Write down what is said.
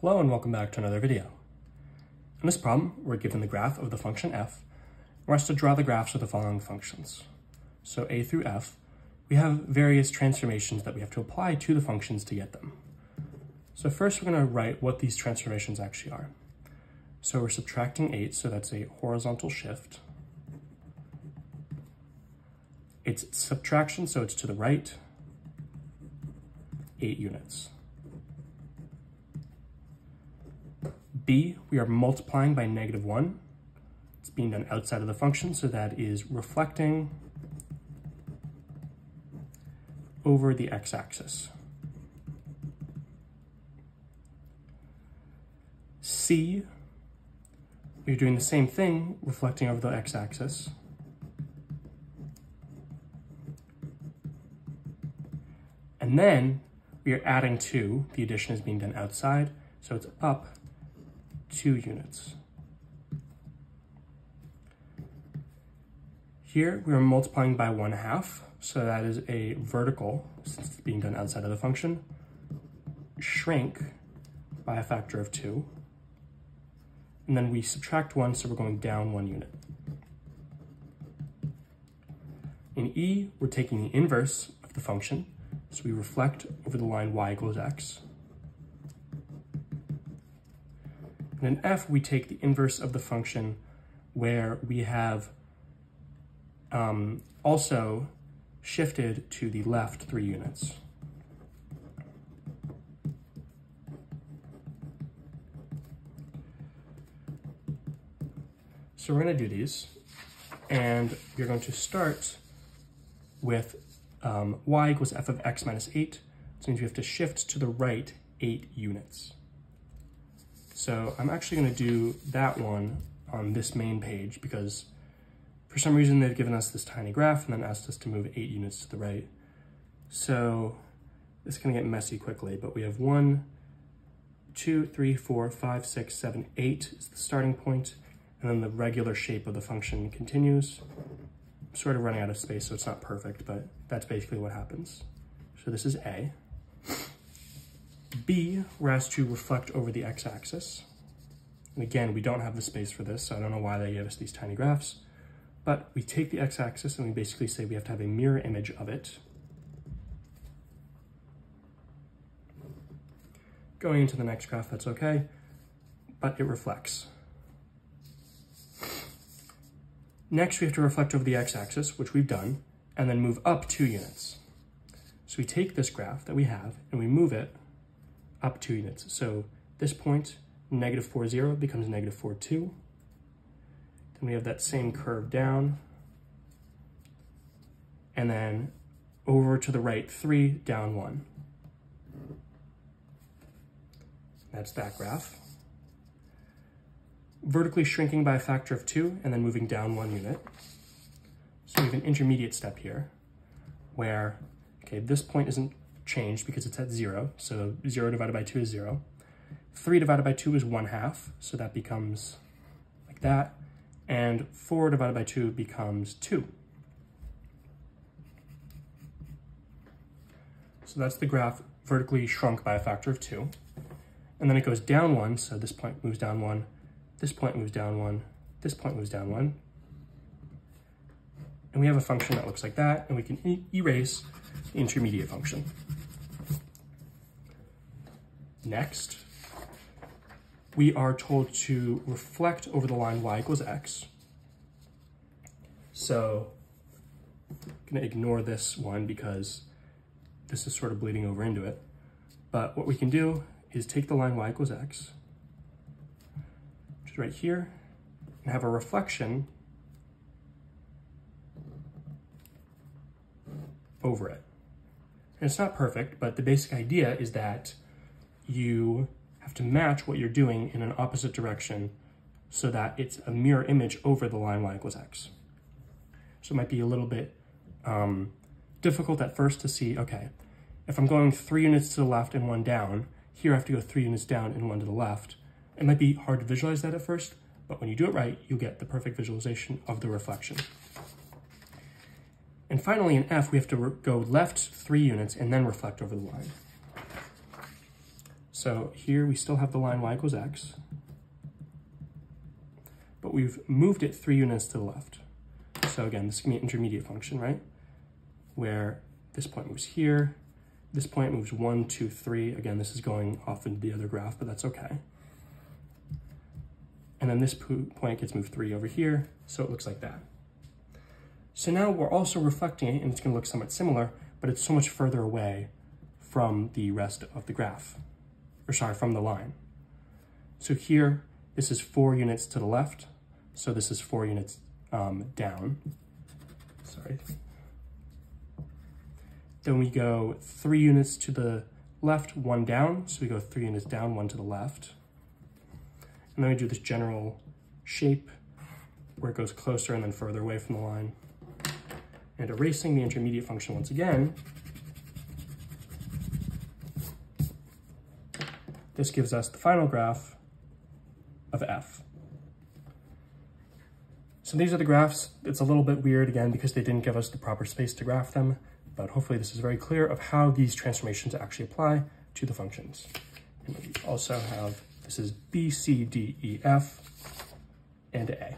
Hello and welcome back to another video. In this problem, we're given the graph of the function f, and we're asked to draw the graphs of the following functions. So a through f, we have various transformations that we have to apply to the functions to get them. So first we're going to write what these transformations actually are. So we're subtracting 8, so that's a horizontal shift. It's subtraction, so it's to the right, 8 units. B, we are multiplying by negative 1. It's being done outside of the function, so that is reflecting over the x-axis. c, we're doing the same thing, reflecting over the x-axis. And then we are adding 2, the addition is being done outside, so it's up two units. Here we are multiplying by one half, so that is a vertical, since it's being done outside of the function, shrink by a factor of two. And then we subtract one, so we're going down one unit. In E, we're taking the inverse of the function, so we reflect over the line y equals x. And in f, we take the inverse of the function where we have um, also shifted to the left three units. So we're going to do these, and you're going to start with um, y equals f of x minus 8. So means we have to shift to the right 8 units. So I'm actually gonna do that one on this main page because for some reason they've given us this tiny graph and then asked us to move eight units to the right. So it's gonna get messy quickly, but we have one, two, three, four, five, six, seven, eight is the starting point, and then the regular shape of the function continues. I'm sort of running out of space, so it's not perfect, but that's basically what happens. So this is A. B, we're asked to reflect over the x-axis. And again, we don't have the space for this, so I don't know why they gave us these tiny graphs. But we take the x-axis and we basically say we have to have a mirror image of it. Going into the next graph, that's okay, but it reflects. Next, we have to reflect over the x-axis, which we've done, and then move up two units. So we take this graph that we have and we move it up two units. So this point, negative 4, 0 becomes negative 4, 2. Then we have that same curve down. And then over to the right, 3, down 1. That's that graph. Vertically shrinking by a factor of 2 and then moving down 1 unit. So we have an intermediate step here where, okay, this point isn't changed because it's at zero. So zero divided by two is zero. Three divided by two is one half. So that becomes like that. And four divided by two becomes two. So that's the graph vertically shrunk by a factor of two. And then it goes down one, so this point moves down one, this point moves down one, this point moves down one. And we have a function that looks like that, and we can e erase the intermediate function. Next, we are told to reflect over the line y equals x. So I'm gonna ignore this one because this is sort of bleeding over into it. But what we can do is take the line y equals x, which is right here, and have a reflection over it. And it's not perfect, but the basic idea is that you have to match what you're doing in an opposite direction so that it's a mirror image over the line y equals x. So it might be a little bit um, difficult at first to see, okay, if I'm going three units to the left and one down, here I have to go three units down and one to the left. It might be hard to visualize that at first, but when you do it right, you get the perfect visualization of the reflection. And finally, in F, we have to go left three units and then reflect over the line. So here we still have the line y equals x, but we've moved it three units to the left. So again, this is gonna be an intermediate function, right? Where this point moves here, this point moves one, two, three. Again, this is going off into the other graph, but that's okay. And then this point gets moved three over here, so it looks like that. So now we're also reflecting it, and it's gonna look somewhat similar, but it's so much further away from the rest of the graph, or sorry, from the line. So here, this is four units to the left, so this is four units um, down. Sorry. Then we go three units to the left, one down. So we go three units down, one to the left. And then we do this general shape where it goes closer and then further away from the line. And erasing the intermediate function once again, this gives us the final graph of f. So these are the graphs. It's a little bit weird again because they didn't give us the proper space to graph them, but hopefully this is very clear of how these transformations actually apply to the functions. And we also have, this is B, C, D, E, F, and A.